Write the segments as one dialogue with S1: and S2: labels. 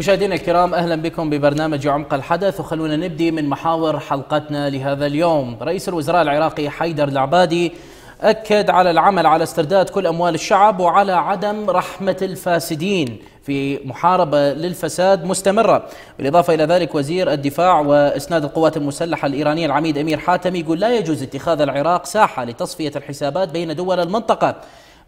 S1: مشاهدينا الكرام أهلا بكم ببرنامج عمق الحدث وخلونا نبدي من محاور حلقتنا لهذا اليوم، رئيس الوزراء العراقي حيدر العبادي أكد على العمل على استرداد كل أموال الشعب وعلى عدم رحمة الفاسدين في محاربة للفساد مستمرة، بالإضافة إلى ذلك وزير الدفاع وإسناد القوات المسلحة الإيرانية العميد أمير حاتم يقول لا يجوز اتخاذ العراق ساحة لتصفية الحسابات بين دول المنطقة.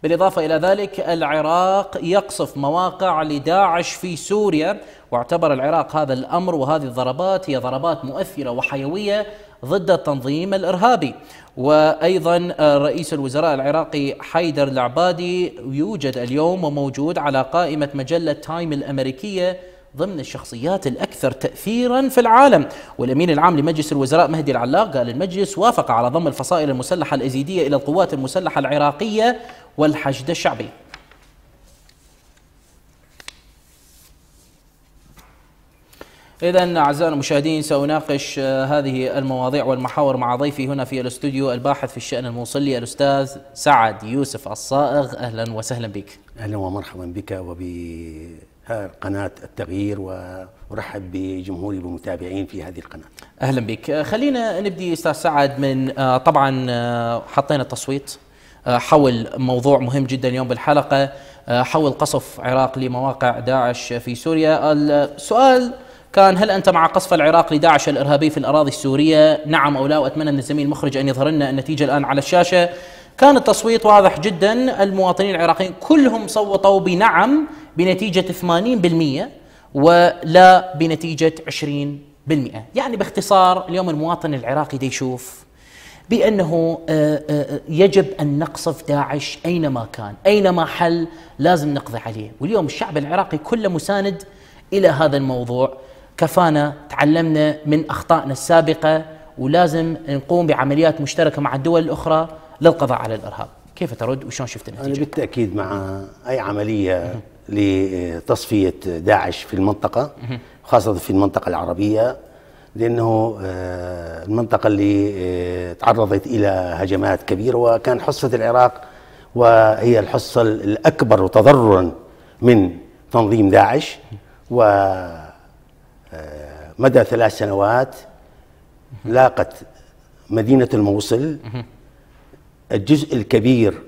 S1: بالإضافة إلى ذلك العراق يقصف مواقع لداعش في سوريا واعتبر العراق هذا الأمر وهذه الضربات هي ضربات مؤثرة وحيوية ضد التنظيم الإرهابي. وأيضا رئيس الوزراء العراقي حيدر العبادي يوجد اليوم وموجود على قائمة مجلة تايم الأمريكية ضمن الشخصيات الأكثر تأثيرا في العالم. والأمين العام لمجلس الوزراء مهدي العلاق قال المجلس وافق على ضم الفصائل المسلحة الأزيدية إلى القوات المسلحة العراقية والحشد الشعبي. إذا أعزائنا المشاهدين سأناقش هذه المواضيع والمحاور مع ضيفي هنا في الاستوديو الباحث في الشأن الموصلي الأستاذ سعد يوسف الصائغ. أهلا وسهلا بك.
S2: أهلا ومرحبا بك وب قناة التغيير وأرحب بجمهوري المتابعين في هذه القناة.
S1: أهلا بك. خلينا نبدي أستاذ سعد من طبعا حطينا التصويت. حول موضوع مهم جدا اليوم بالحلقة حول قصف عراق لمواقع داعش في سوريا. السؤال كان هل أنت مع قصف العراق لداعش الإرهابي في الأراضي السورية؟ نعم أو لا وأتمنى من الزميل المخرج أن يظهر لنا النتيجة الآن على الشاشة. كان التصويت واضح جدا المواطنين العراقيين كلهم صوتوا بنعم بنتيجة 80% ولا بنتيجة 20% يعني باختصار اليوم المواطن العراقي دي يشوف بأنه يجب أن نقصف داعش أينما كان أينما حل لازم نقضي عليه. واليوم الشعب العراقي كله مساند إلى هذا الموضوع. كفانا تعلمنا من أخطائنا السابقة ولازم نقوم بعمليات مشتركة مع الدول الأخرى للقضاء على الإرهاب. كيف ترد؟ وشلون شفت النتيجة؟
S2: أنا بالتأكيد مع أي عملية لتصفية داعش في المنطقة خاصة في المنطقة العربية لأنه المنطقة اللي تعرضت إلى هجمات كبيرة وكان حصة العراق وهي الحصة الأكبر تضررا من تنظيم داعش ومدى ثلاث سنوات لاقت مدينة الموصل الجزء الكبير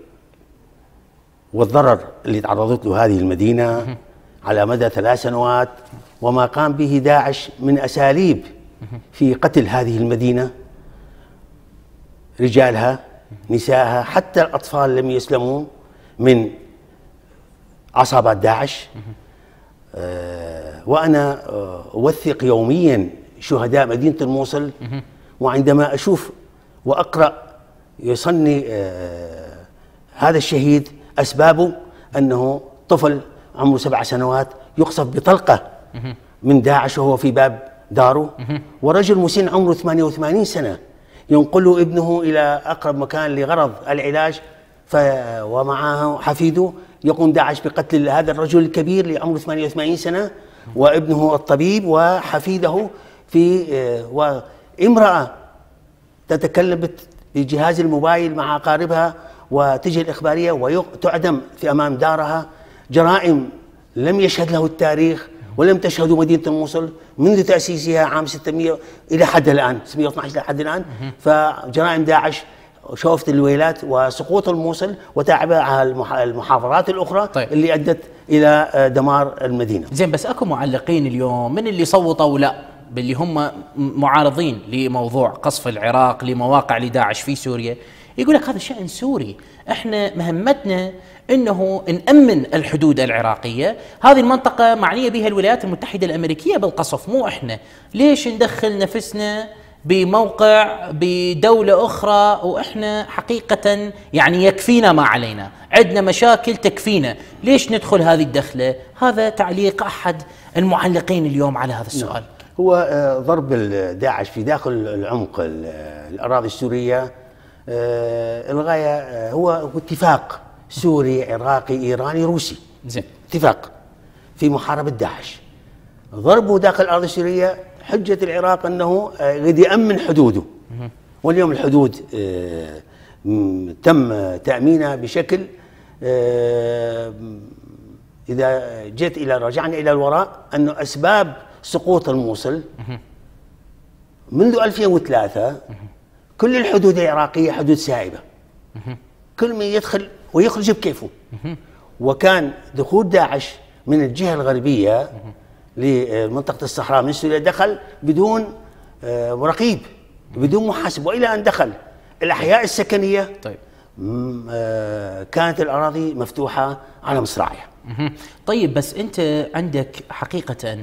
S2: والضرر اللي تعرضت له هذه المدينة على مدى ثلاث سنوات وما قام به داعش من أساليب في قتل هذه المدينة رجالها نسائها حتى الأطفال لم يسلموا من عصابات داعش. آه وأنا أوثق يوميا شهداء مدينة الموصل. وعندما أشوف وأقرأ يصني آه هذا الشهيد أسبابه أنه طفل عمره سبع سنوات يقصف بطلقة من داعش وهو في باب داره ورجل مسن عمره 88 سنة ينقل ابنه إلى أقرب مكان لغرض العلاج ف ومعه حفيده يقوم داعش بقتل هذا الرجل الكبير اللي عمره 88 سنة وابنه الطبيب وحفيده في وامرأة تتكلم بجهاز الموبايل مع أقاربها وتجي الإخبارية وتعدم في أمام دارها. جرائم لم يشهد له التاريخ. ولم تشهد مدينة الموصل منذ تأسيسها عام 600 إلى حد الآن 612 إلى حد الآن. فجرائم داعش شوفت الويلات وسقوط الموصل وتابعها المحافظات الأخرى طيب. اللي أدت إلى دمار المدينة.
S1: زين بس أكو معلقين اليوم من اللي صوتوا لا؟ باللي هم معارضين لموضوع قصف العراق لمواقع لداعش في سوريا. يقول لك هذا شأن سوري. إحنا مهمتنا إنه نأمن الحدود العراقية. هذه المنطقة معنية بها الولايات المتحدة الأمريكية بالقصف مو إحنا. ليش ندخل نفسنا بموقع بدولة أخرى؟ وإحنا حقيقة يعني يكفينا ما علينا. عندنا مشاكل تكفينا. ليش ندخل هذه الدخلة؟ هذا تعليق أحد المعلقين اليوم على هذا السؤال.
S2: هو ضرب داعش في داخل العمق الأراضي السورية. الغاية هو اتفاق سوري عراقي إيراني روسي.
S1: زين.
S2: اتفاق في محاربة داعش. ضربه داخل الأرض السورية حجة العراق أنه قد يأمن حدوده. واليوم الحدود تم تأمينها بشكل إذا جيت إلى رجعنا إلى الوراء أنه أسباب سقوط الموصل منذ 2003 كل الحدود العراقية حدود سائبة. كل من يدخل ويخرج بكيفه. وكان دخول داعش من الجهة الغربية لمنطقة الصحراء من سوريا دخل بدون آه، رقيب بدون محاسب وإلى أن دخل. الأحياء السكنية
S1: طيب.
S2: آه، كانت الأراضي مفتوحة على مصراعيها
S1: طيب بس أنت عندك حقيقة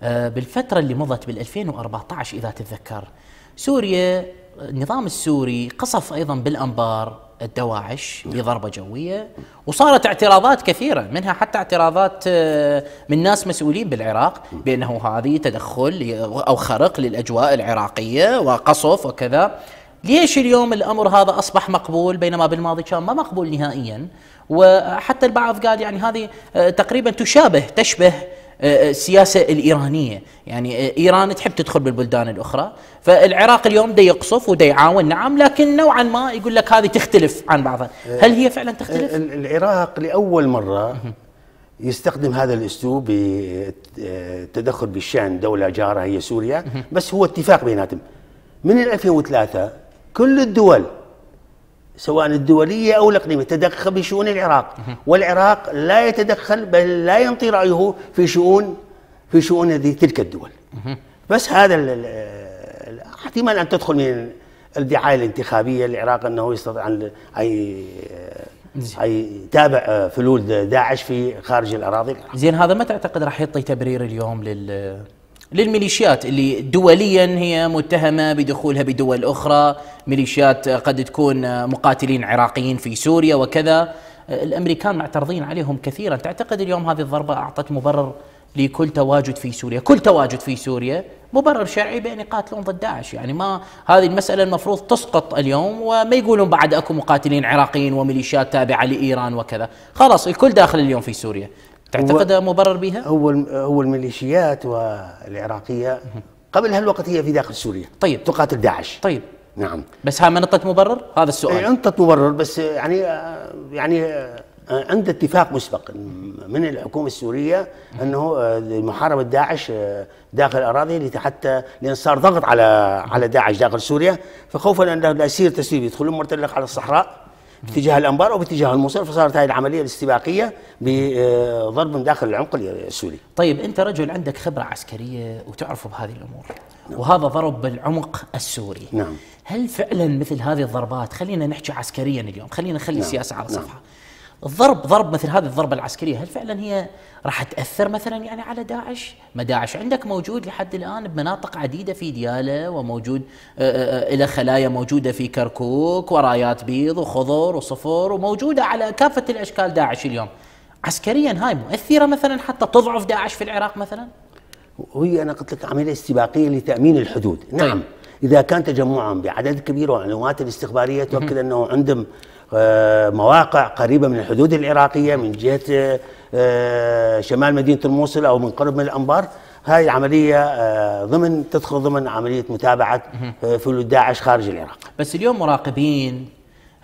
S1: آه، بالفترة اللي مضت بال 2014 إذا تتذكر سوريا النظام السوري قصف أيضا بالأنبار الدواعش بضربه جوية وصارت اعتراضات كثيرة منها حتى اعتراضات آه، من ناس مسؤولين بالعراق بأنه هذه تدخل أو خرق للأجواء العراقية وقصف وكذا. ليش اليوم الأمر هذا أصبح مقبول؟ بينما بالماضي كان ما مقبول نهائيا. وحتى البعض قال يعني هذه آه، تقريبا تشابه تشبه آه، السياسة الإيرانية. يعني آه، إيران تحب تدخل بالبلدان الأخرى. فالعراق اليوم دا يقصف ودا يعاون نعم لكن نوعا ما يقول لك هذه تختلف عن بعضها. هل هي فعلا تختلف؟
S2: العراق لأول مرة يستخدم هذا الأسلوب بالتدخل بالشأن دولة جارة هي سوريا. بس هو اتفاق بيناتهم. من 2003 كل الدول سواء الدولية أو الأقليمية تدخل بشؤون العراق. والعراق لا يتدخل بل لا ينطي رأيه في شؤون في شؤون تلك الدول. بس هذا احتمال أن تدخل من الدعاية الانتخابية للعراق أنه يستطيع أن يتابع فلول داعش في خارج الأراضي
S1: زين هذا ما تعتقد راح يعطي تبرير اليوم لل للميليشيات اللي دوليا هي متهمة بدخولها بدول أخرى، ميليشيات قد تكون مقاتلين عراقيين في سوريا وكذا، الأمريكان معترضين عليهم كثيرا، تعتقد اليوم هذه الضربة أعطت مبرر لكل تواجد في سوريا، كل تواجد في سوريا مبرر شرعي بأن يقاتلون ضد داعش، يعني ما هذه المسألة المفروض تسقط اليوم وما يقولون بعد أكو مقاتلين عراقيين وميليشيات تابعة لإيران وكذا، خلاص الكل داخل اليوم في سوريا. تعتقد مبرر بها؟
S2: هو هو الميليشيات والعراقية قبل هالوقت هي في داخل سوريا.
S1: طيب.
S2: تقاتل داعش.
S1: طيب.
S2: نعم.
S1: بس ها منطت مبرر؟ هذا السؤال.
S2: إيه، انطت مبرر بس يعني يعني عند اتفاق مسبق من الحكومة السورية إنه محاربه داعش داخل الاراضي حتى لأن صار ضغط على على داعش داخل سوريا. فخوفا ان الاسير تسريب يدخلون مرتلق على الصحراء. باتجاه الأنبار أو باتجاه الموصل فصارت هذه العملية الاستباقية بضرب من داخل العمق السوري.
S1: طيب أنت رجل عندك خبرة عسكرية وتعرف بهذه الأمور نعم. وهذا ضرب بالعمق السوري.
S2: نعم.
S1: هل فعلا مثل هذه الضربات خلينا نحكي عسكريا اليوم خلينا نخلي نعم. السياسة على نعم. صفحة. نعم. الضرب ضرب مثل هذه الضربة العسكرية. هل فعلا هي راح تأثر مثلا يعني على داعش؟ ما داعش عندك موجود لحد الآن بمناطق عديدة في ديالى وموجود إلى خلايا موجودة في كركوك ورايات بيض وخضر وصفر وموجودة على كافة الأشكال داعش اليوم. عسكريا هاي مؤثرة مثلا حتى تضعف داعش في العراق مثلا؟
S2: وهي أنا قلت لك عملية استباقية لتأمين الحدود. نعم. طيب. إذا كان تجمعهم بعدد كبير والمعلومات الاستخبارية تؤكد أنه عندهم آه، مواقع قريبة من الحدود العراقية من جهة آه، شمال مدينة الموصل أو من قرب من الأنبار. هاي عملية آه، ضمن تدخل ضمن عملية متابعة فلول داعش خارج العراق.
S1: بس اليوم مراقبين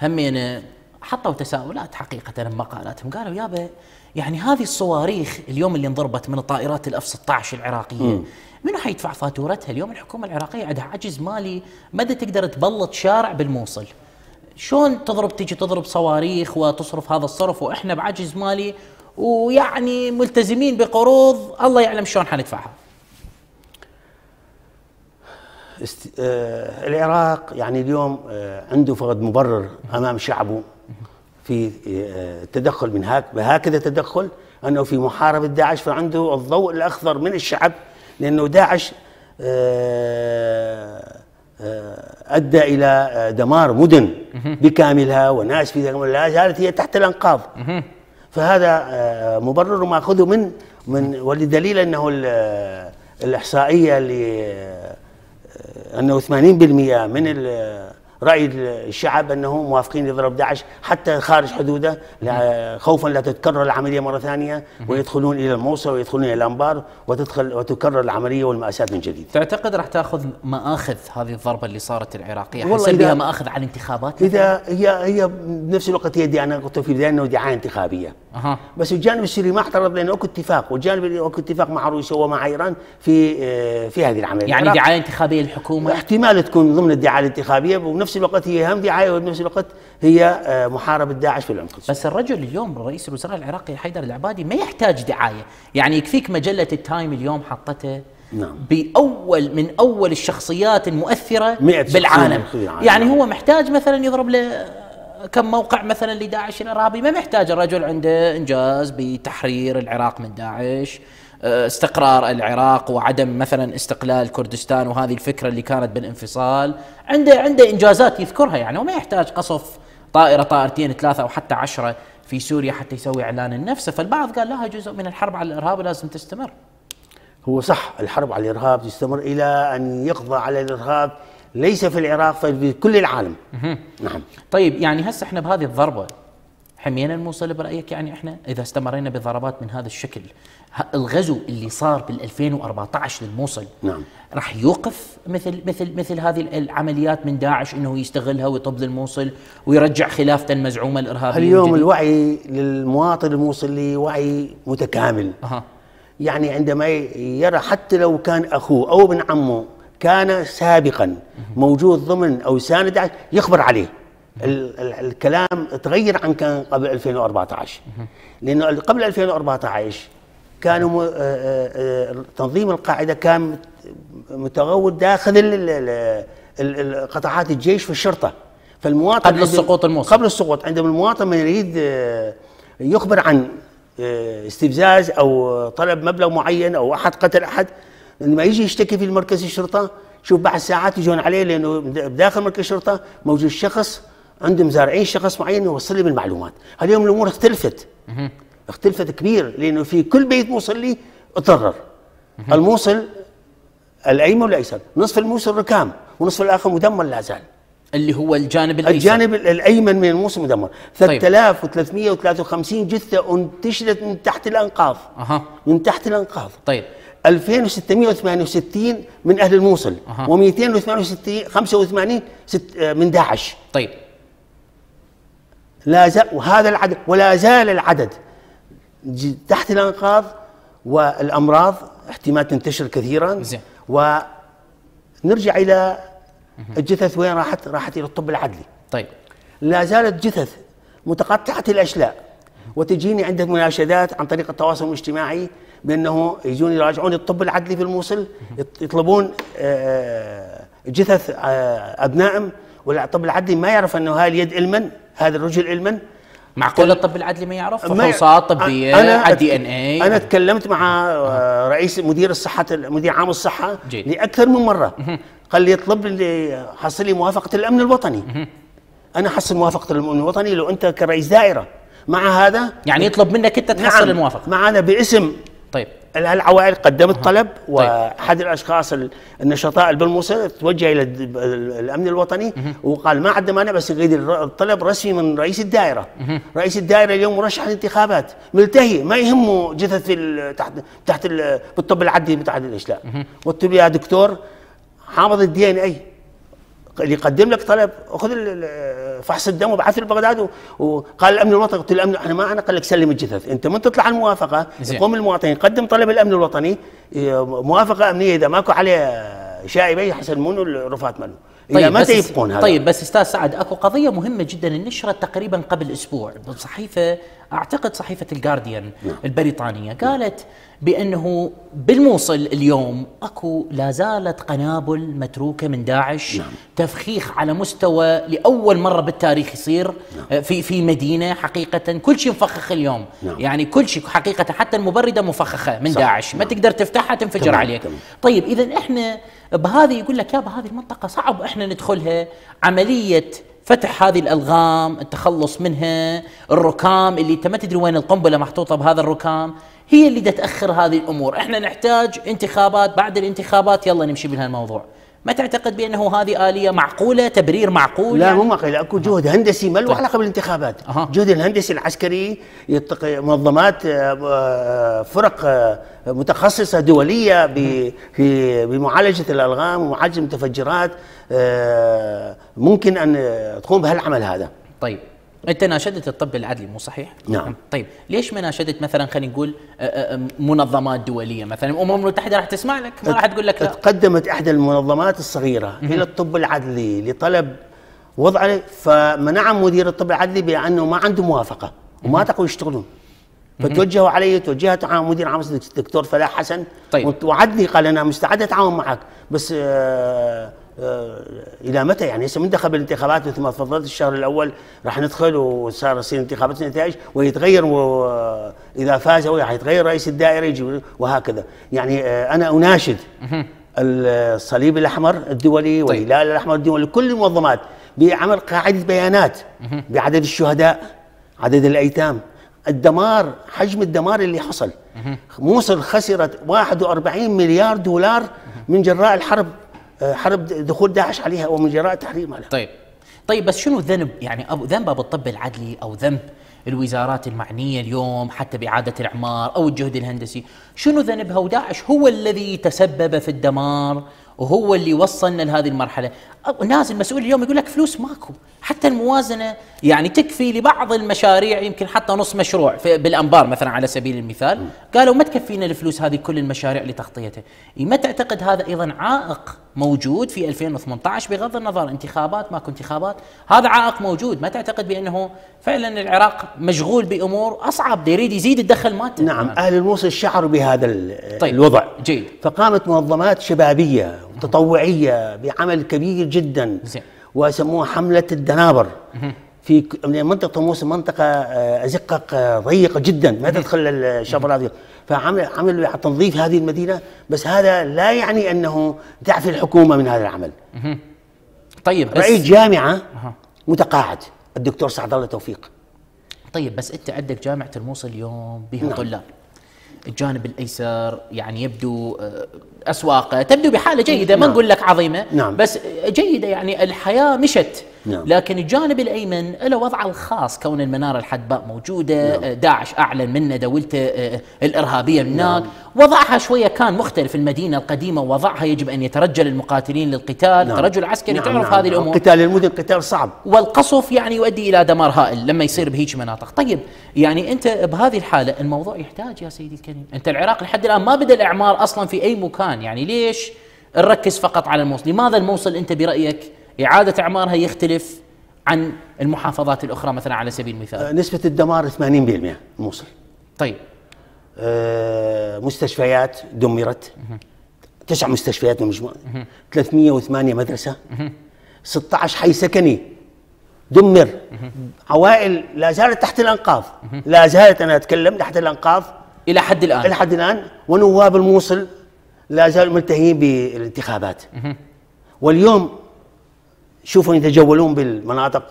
S1: همين حطوا تساؤلات حقيقة بمقالاتهم قالوا يابا يعني هذه الصواريخ اليوم اللي انضربت من الطائرات الأف 16 العراقية منو حيدفع فاتورتها؟ اليوم الحكومة العراقية عندها عجز مالي مدى تقدر تبلط شارع بالموصل. شلون تضرب تيجي تضرب صواريخ وتصرف هذا الصرف وإحنا بعجز مالي ويعني ملتزمين بقروض الله يعلم شلون حندفعها.
S2: است... آه العراق يعني اليوم آه عنده فقط مبرر أمام شعبه في آه التدخل من هاك بهكذا تدخل أنه في محاربة داعش فعنده الضوء الأخضر من الشعب لأنه داعش آه، أدى إلى آه، دمار مدن بكاملها وناس في لا زالت هي تحت الأنقاض. فهذا آه، مبرر ماخذه من من ولدليل أنه الإحصائية اللي انه 80% من رأي الشعب انه موافقين لضرب داعش حتى خارج حدوده خوفا لا تتكرر العملية مرة ثانية ويدخلون إلى الموصل ويدخلون إلى الأنبار وتدخل وتكرر العملية والمأساة من جديد.
S1: تعتقد راح تأخذ مآخذ هذه الضربة اللي صارت
S2: العراقية
S1: حيصير بها مآخذ على الانتخابات
S2: إذا هي هي بنفس الوقت هي أنا قلت في البدايه إنه دعايه انتخابية.
S1: أها
S2: بس الجانب السوري ما اعترض لأنه أكو اتفاق والجانب اللي أكو اتفاق مع روسيا ومع إيران في آه، في هذه العملية.
S1: يعني دعاية انتخابية للحكومة
S2: احتمال تكون ضمن الدعاية الانتخابية وبنفس الوقت هي هم دعاية وبنفس الوقت هي آه، محاربة داعش في العمق.
S1: بس الرجل اليوم رئيس الوزراء العراقي حيدر العبادي ما يحتاج دعاية يعني يكفيك مجلة التايم اليوم حطته
S2: نعم.
S1: بأول من أول الشخصيات
S2: المؤثرة
S1: بالعالم. يعني هو محتاج مثلا يضرب له كم موقع مثلا لداعش الارهابي ما محتاج الرجل عنده إنجاز بتحرير العراق من داعش آه، استقرار العراق وعدم مثلا استقلال كردستان وهذه الفكرة اللي كانت بالانفصال. عنده عنده إنجازات يذكرها يعني وما يحتاج قصف طائرة طائرتين ثلاثة أو حتى عشرة في سوريا حتى يسوي إعلان النفس. فالبعض قال لها جزء من الحرب على الإرهاب ولازم تستمر.
S2: هو صح الحرب على الإرهاب تستمر إلى أن يقضى على الإرهاب. ليس في العراق في كل العالم. نعم.
S1: طيب يعني هسه إحنا بهذه الضربة حمينا الموصل برأيك؟ يعني إحنا إذا استمرينا بضربات من هذا الشكل الغزو اللي صار بال 2014 للموصل
S2: نعم.
S1: راح يوقف مثل مثل مثل هذه العمليات من داعش إنه يستغلها ويطب للموصل ويرجع خلافته المزعومه الإرهابية
S2: اليوم؟ الوعي للمواطن الموصلي وعي متكامل.
S1: أها
S2: يعني عندما يرى حتى لو كان أخوه أو ابن عمه كان سابقا موجود ضمن أو ساند داعش يخبر عليه ال ال الكلام تغير عن كان قبل 2014 لأنه قبل 2014 كانوا آه، آه، آه، تنظيم القاعدة كان مت- متغول داخل قطاعات الجيش في الشرطة. فالمواطن
S1: قبل السقوط الموصل.
S2: قبل السقوط عندما المواطن ما يريد يخبر عن استفزاز أو طلب مبلغ معين أو أحد قتل أحد لما يجي يشتكي في مركز الشرطة شوف بعد ساعات يجون عليه لأنه بداخل مركز الشرطة موجود شخص عندهم زارعين شخص معين يوصل لي بالمعلومات. اليوم الأمور اختلفت. اختلفت كبير لأنه في كل بيت موصل لي اتضرر الموصل الايمن والايسر نصف الموصل ركام ونصف الآخر مدمر لا زال.
S1: اللي هو الجانب الأيسر.
S2: الجانب الأيمن من الموصل مدمر.
S1: طيب.
S2: 3353 جثة انتشلت من تحت الأنقاض.
S1: أها.
S2: من تحت الأنقاض.
S1: طيب.
S2: 2668 من أهل الموصل.
S1: أها.
S2: و268 85 ست- من داعش.
S1: طيب.
S2: لا زال وهذا العدد ولا زال العدد. تحت الأنقاض والأمراض احتمال تنتشر كثيرا. ونرجع إلى الجثث وين راحت؟ راحت إلى الطب العدلي.
S1: طيب.
S2: لا زالت جثث متقطعة الأشلاء. وتجيني عندة مناشدات عن طريق التواصل الاجتماعي بأنه يجون يراجعون الطب العدلي في الموصل يط- يطلبون آه، جثث آه، أبنائهم. والطب العدلي ما يعرف أنه هاي اليد إلمن هذا الرجل إلمن.
S1: معقول؟ الطب العدلي ما يعرف؟ فحوصات طبيه على الدي إن اي
S2: أنا تكلمت مع رئيس مدير الصحة مدير عام الصحة
S1: جيد.
S2: لأكثر من مرة. قال لي اطلب لي حصل لي موافقة الأمن الوطني. أنا حصل موافقة الأمن الوطني لو أنت كرئيس دائرة. مع هذا
S1: يعني يطلب منك أنت تحصل
S2: نعم.
S1: الموافقة.
S2: معنا باسم
S1: طيب.
S2: العوائل قدمت طلب وأحد الأشخاص ال- النشطاء بالموصل توجه إلى الأمن الوطني وقال ما عنده مانع بس الر- الطلب رسمي من رئيس الدائرة. رئيس الدائرة اليوم مرشح للانتخابات ملتهي ما يهمه جثث تحت تحت ال- بالطب العدلي بتاع الاشلاء قلت له يا دكتور حافظ الدي ان اي اللي يقدم لك طلب خذ فحص الدم وابعثه لبغداد وقال الأمن الوطني قلت الامن إحنا ما أنا قال لك سلم الجثث أنت من تطلع
S1: الموافقة.
S2: يقوم المواطن يقدم طلب الأمن الوطني موافقة أمنية إذا ماكو عليه شائبة يحسلمون الرفات منه إلى متى يبقون هذا
S1: طيب بس أستاذ سعد أكو قضية مهمة جدا نشرت تقريبا قبل أسبوع بصحيفه أعتقد صحيفة الجارديان
S2: نعم.
S1: البريطانية قالت بأنه بالموصل اليوم أكو لا زالت قنابل متروكة من داعش
S2: نعم.
S1: تفخيخ على مستوى لأول مرة بالتاريخ يصير آه، في في مدينة حقيقة كل شيء مفخخ اليوم
S2: نعم.
S1: يعني كل شيء حقيقة حتى المبردة مفخخة من
S2: صح.
S1: داعش ما
S2: نعم.
S1: تقدر تفتحها تنفجر
S2: تمام،
S1: عليك
S2: تمام.
S1: طيب اذا إحنا بهذه يقول لك يابا هذه المنطقة صعب إحنا ندخلها. عملية فتح هذه الألغام التخلص منها الركام اللي أنت ما تدري وين القنبلة محطوطة بهذا الركام هي اللي تأخر هذه الأمور. إحنا نحتاج انتخابات بعد الانتخابات يلا نمشي بهالموضوع. ما تعتقد بأنه هذه آلية معقولة تبرير معقول
S2: لا
S1: يعني؟
S2: مو معقول أكو جهد هندسي ما له
S1: طيب.
S2: علاقه بالانتخابات. جهد الهندسي العسكري منظمات آه، آه، فرق آه، متخصصة دولية في بمعالجة الألغام ومعالجة المتفجرات ممكن أن تقوم بهالعمل هذا
S1: طيب أنت ناشدت الطب العدلي مو صحيح؟
S2: نعم.
S1: طيب ليش ما ناشدت مثلا خلينا نقول منظمات دولية مثلا الامم المتحدة راح تسمع لك ما راح تقول لك لا
S2: تقدمت إحدى المنظمات الصغيرة إلى الطب العدلي لطلب وضعه فمنع مدير الطب العدلي بأنه ما عنده موافقة وما تقوا يشتغلون فتوجهوا علي توجهت مع مدير عام الدكتور فلاح حسن
S1: طيب.
S2: وعدني قال أنا مستعد أتعاون معك بس آه إلى متى؟ يعني هسه من دخل بالانتخابات مثل ما تفضلت الشهر الأول راح ندخل وصار يصير انتخابات النتائج ويتغير و- إذا فاز هو راح يتغير رئيس الدائرة يجي وهكذا. يعني آه أنا أناشد الصليب الأحمر الدولي والهلال الأحمر الدولي كل المنظمات بعمل قاعدة بيانات بعدد الشهداء عدد الأيتام الدمار حجم الدمار اللي حصل. موصل خسرت 41 مليار دولار من جراء الحرب. آه، حرب دخول داعش عليها ومن جراء تحرير مالها.
S1: طيب. طيب بس شنو ذنب يعني أبو ذنب أبو الطب العدلي أو ذنب الوزارات المعنية اليوم حتى بإعادة الإعمار أو الجهد الهندسي، شنو ذنبها؟ وداعش هو الذي تسبب في الدمار وهو اللي وصلنا لهذه المرحلة، الناس المسؤول اليوم يقول لك فلوس ماكو، حتى الموازنة يعني تكفي لبعض المشاريع يمكن حتى نص مشروع في بالأنبار مثلا على سبيل المثال، قالوا ما تكفينا الفلوس هذه كل المشاريع لتغطيتها، ما تعتقد هذا أيضا عائق موجود في 2018 بغض النظر انتخابات ماكو انتخابات. هذا عائق موجود. ما تعتقد بأنه فعلا العراق مشغول بأمور أصعب؟ يريد يزيد الدخل مالته.
S2: نعم أهل الموصل شعروا بهذا
S1: طيب.
S2: الوضع.
S1: جيد.
S2: فقامت منظمات شبابية تطوعيه بعمل كبير جدا
S1: زين.
S2: وسموها حملة الدنابر. في منطقة موصل منطقة آه، أزقة آه، ضيقة جدا. ما تدخل الشباب فعمل على تنظيف هذه المدينة بس هذا لا يعني أنه تعفي الحكومة من هذا العمل.
S1: طيب بس
S2: رئيس جامعة متقاعد الدكتور سعد الله توفيق.
S1: طيب بس أنت عندك جامعة الموصل اليوم بها
S2: نعم.
S1: طلاب. الجانب الأيسر يعني يبدو آه، أسواقه تبدو بحالة جيدة ما
S2: نعم.
S1: نقول لك عظيمة.
S2: نعم.
S1: بس جيدة يعني الحياة مشت.
S2: نعم.
S1: لكن الجانب الأيمن له وضعه الخاص كون المنارة الحدباء موجودة نعم. داعش أعلن منه دولته آه، الإرهابية من هناك وضعها شوية كان مختلف المدينة القديمة وضعها يجب أن يترجل المقاتلين للقتال
S2: نعم.
S1: الترجل العسكري
S2: نعم،
S1: تعرف
S2: نعم.
S1: هذه الأمور
S2: قتال المدن قتال صعب
S1: والقصف يعني يؤدي إلى دمار هائل لما يصير بهيج مناطق، طيب يعني أنت بهذه الحالة الموضوع يحتاج يا سيدي الكريم، أنت العراق لحد الآن ما بدأ الإعمار أصلا في أي مكان، يعني ليش نركز فقط على الموصل؟ لماذا الموصل أنت برأيك إعادة أعمارها يختلف عن المحافظات الأخرى مثلا على سبيل المثال؟
S2: آه، نسبة الدمار 80% موصل.
S1: طيب.
S2: آه، مستشفيات دمرت. تسع مستشفيات مجموعة 308 مدرسة. 16 حي سكني. دمر. عوائل لا زالت تحت الأنقاض. لا زالت أنا أتكلم تحت الأنقاض.
S1: إلى حد الآن.
S2: لحد الآن. ونواب الموصل لا زالوا ملتهين بالانتخابات. واليوم شوفوا يتجولون بالمناطق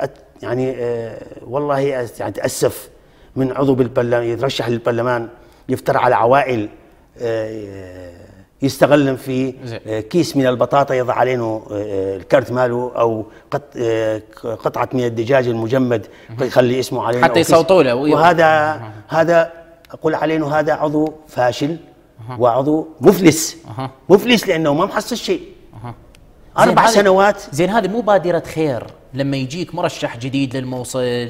S2: أت- يعني آه، والله يعني أتأسف من عضو بالبرلمان يترشح للبرلمان يفتر على عوائل آه، يستغلن في. آه، كيس من البطاطا يضع عليه آه، الكرت ماله أو قط قطعة من الدجاج المجمد يخلي اسمه عليه
S1: حتى. يصوتوا له
S2: وهذا هذا أقول عليه هذا عضو فاشل وعضو مفلس. مفلس لأنه ما محصل شيء أربع
S1: هذه-
S2: سنوات.
S1: زين هذه مو بادرة خير لما يجيك مرشح جديد للموصل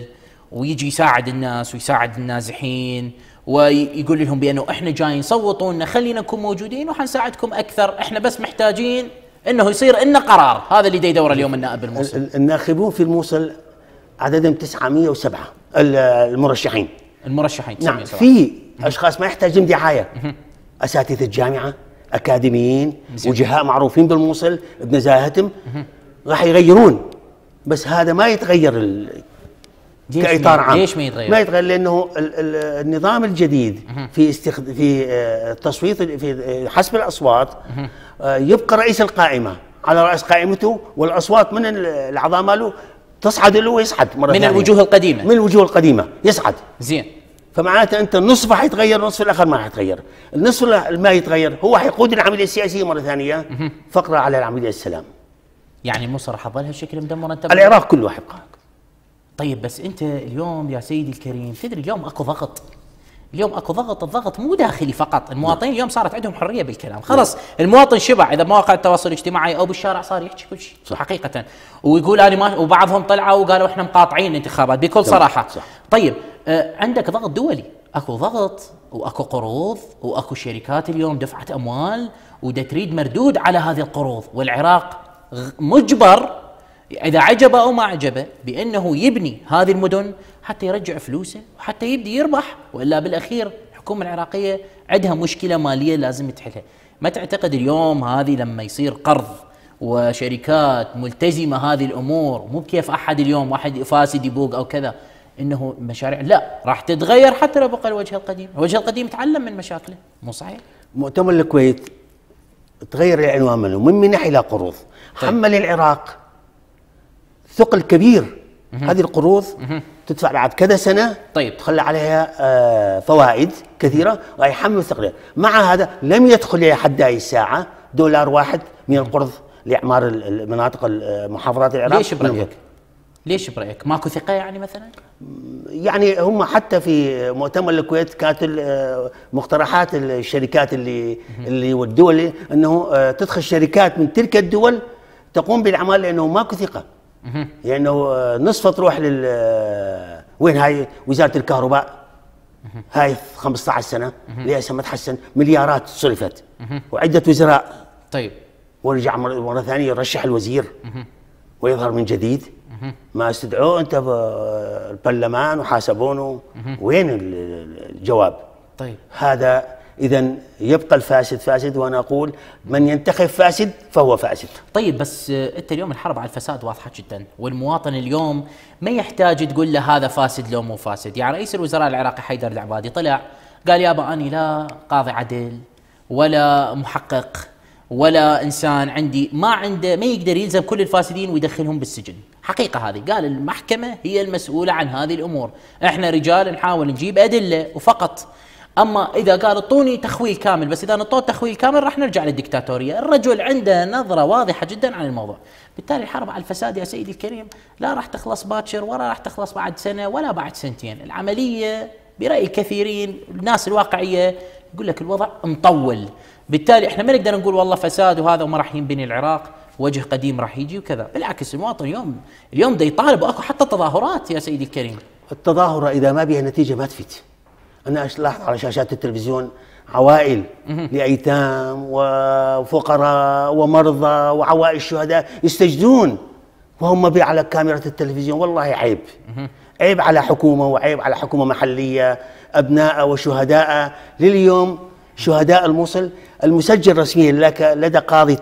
S1: ويجي يساعد الناس ويساعد النازحين ويقول لهم بأنه إحنا جايين صوتوا لنا خلينا نكون موجودين وحنساعدكم أكثر إحنا بس محتاجين إنه يصير لنا قرار. هذا اللي يدور اليوم النائب بالموصل
S2: ال- الناخبون في الموصل عددهم 907 ال- المرشحين.
S1: المرشحين
S2: نعم
S1: 907.
S2: في أشخاص ما يحتاجون دعاية. أساتذة جامعه
S1: أكاديميين.
S2: وجهاء معروفين بالموصل بنزاهتهم راح يغيرون بس هذا ما يتغير
S1: كإطار
S2: عام
S1: ليش ما يتغير؟
S2: ما يتغير لأنه ال- ال- النظام الجديد في استخد... في آه، التصويت في آه، حسب الأصوات آه، يبقى رئيس القائمة على رأس قائمته والأصوات من ال- الاعضاء ماله تصعد له ويصعد مرة
S1: من
S2: ثانية.
S1: الوجوه القديمة.
S2: من الوجوه القديمة يصعد
S1: زين
S2: فمعناته أنت النصف حيتغير النصف الآخر ما حيتغير. النصف اللي ما يتغير. هو حيقود العملية السياسية مرة ثانية. فقرة على العملية السلام.
S1: يعني مصر راح تظل هالشكل مدمره أنت
S2: العراق كله حيبقى
S1: طيب بس أنت اليوم يا سيدي الكريم تدري اليوم أكو ضغط. اليوم أكو ضغط الضغط مو داخلي فقط. المواطنين اليوم صارت عندهم حرية بالكلام. خلاص المواطن شبع. إذا مواقع التواصل الاجتماعي أو بالشارع صار يحكي كل شيء. حقيقة. ويقول أنا ما وبعضهم طلعوا وقالوا إحنا مقاطعين الانتخابات بكل صراحة. صح. طيب عندك ضغط دولي. أكو ضغط وأكو قروض وأكو شركات اليوم دفعت أموال ودا تريد مردود على هذه القروض. والعراق مجبر إذا عجبه أو ما عجبه بأنه يبني هذه المدن حتى يرجع فلوسه وحتى يبدي يربح. وإلا بالأخير الحكومة العراقية عندها مشكلة مالية لازم تحلها. ما تعتقد اليوم هذه لما يصير قرض وشركات ملتزمة هذه الأمور؟ مو بكيف أحد اليوم واحد فاسد يبوق أو كذا. إنه مشاريع لا راح تتغير حتى لو بقى الوجه القديم، الوجه القديم تعلم من مشاكله، مو صحيح؟
S2: مؤتمر الكويت تغير العنوان منه من منح إلى قروض، طيب. حمل العراق ثقل كبير. هذه القروض تدفع بعد كذا سنة
S1: طيب.
S2: تخلى عليها آه فوائد كثيرة ويحمل ثقل مع هذا لم يدخل إلى حد هذه الساعة دولار واحد من القرض لإعمار المناطق محافظات العراق.
S1: ليش برايك؟ ليش برأيك؟ ماكو ثقة يعني مثلا؟
S2: يعني هم حتى في مؤتمر الكويت كانت مقترحات الشركات اللي اللي والدول إنه آه، تدخل شركات من تلك الدول تقوم بالأعمال لأنه ماكو ثقة. لأنه آه، نصفه تروح لل آه، وين هاي؟ وزارة الكهرباء. هاي 15 سنة. لسه ما تحسن. مليارات صرفت وعدة وزراء.
S1: طيب.
S2: ورجع مرة ثانية يرشح الوزير. ويظهر من جديد. ما استدعوه انت البرلمان وحاسبونه. وين الجواب؟
S1: طيب.
S2: هذا اذا يبقى الفاسد فاسد وأنا أقول من ينتخب فاسد فهو فاسد.
S1: طيب بس أنت اليوم الحرب على الفساد واضحة جدا والمواطن اليوم ما يحتاج تقول له هذا فاسد لو مو فاسد. يعني رئيس الوزراء العراقي حيدر العبادي طلع قال يابا أني لا قاضي عدل ولا محقق ولا إنسان عندي ما عنده ما يقدر يلزم كل الفاسدين ويدخلهم بالسجن. حقيقة هذه. قال المحكمة هي المسؤولة عن هذه الأمور. إحنا رجال نحاول نجيب أدلة وفقط. أما إذا قال اعطوني تخويل كامل بس إذا نطوت تخويل كامل راح نرجع للدكتاتورية. الرجل عنده نظرة واضحة جدا عن الموضوع. بالتالي الحرب على الفساد يا سيدي الكريم لا راح تخلص باكر ولا راح تخلص بعد سنة ولا بعد سنتين. العملية برأي الكثيرين الناس الواقعية يقول لك الوضع مطول. بالتالي إحنا ما نقدر نقول والله فساد وهذا وما راح ينبني العراق. وجه قديم راح يجي وكذا. بالعكس المواطن اليوم اليوم ده يطالب واكو حتى تظاهرات يا سيدي الكريم.
S2: التظاهره إذا ما بها نتيجة ما تفيد. أنا لاحظ على شاشات التلفزيون؟ عوائل لأيتام وفقراء ومرضى وعوائل الشهداء يستجدون وهم على كاميرا التلفزيون. والله عيب. عيب على حكومة وعيب على حكومة محلية أبناء وشهداء. لليوم شهداء الموصل المسجل رسميا لك لدى قاضي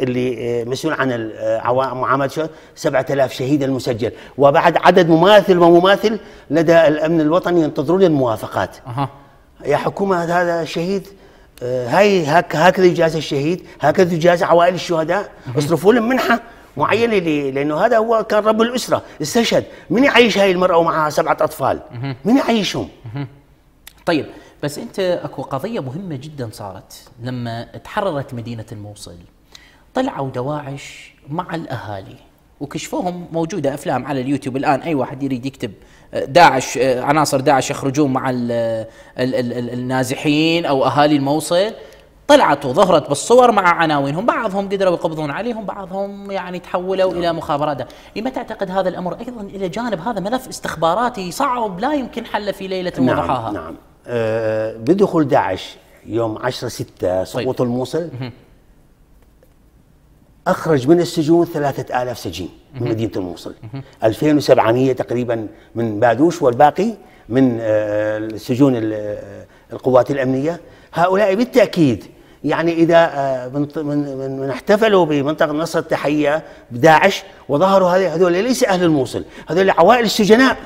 S2: اللي آه، مسؤول عن آه، معاملة شهداء 7000 شهيد المسجل. وبعد عدد مماثل ومماثل لدى الأمن الوطني ينتظرون الموافقات. أه. يا حكومة هذا شهيد آه، هاي هك هكذا يجازى الشهيد هكذا يجازى عوائل الشهداء. اصرفوا لهم منحة معينة لأنه هذا هو كان رب الأسرة استشهد. من يعيش هاي المرأة ومعها سبعة أطفال؟ من يعيشهم؟
S1: طيب بس أنت أكو قضية مهمة جدا صارت لما تحررت مدينة الموصل. طلعوا دواعش مع الأهالي. وكشفوهم موجودة أفلام على اليوتيوب. الآن أي واحد يريد يكتب آه، داعش آه، عناصر داعش يخرجون مع ال ال ال النازحين أو أهالي الموصل. طلعت وظهرت بالصور مع عناوينهم. بعضهم قدروا يقبضون عليهم بعضهم يعني تحولوا إلى مخابرات. لما تعتقد هذا الأمر أيضا إلى جانب هذا ملف استخباراتي صعب لا يمكن حله في ليلة
S2: نعم
S1: وضحاها.
S2: نعم. أه بدخول داعش يوم 10 6 سقوط طيب. الموصل أخرج من السجون ثلاثة آلاف سجين من مدينة الموصل. 2700 تقريبا من بادوش والباقي من آه، سجون القوات الأمنية. هؤلاء بالتأكيد يعني إذا آه، من من من احتفلوا بمنطقة نصر التحية بداعش وظهروا هذول ليس أهل الموصل هذول عوائل السجناء.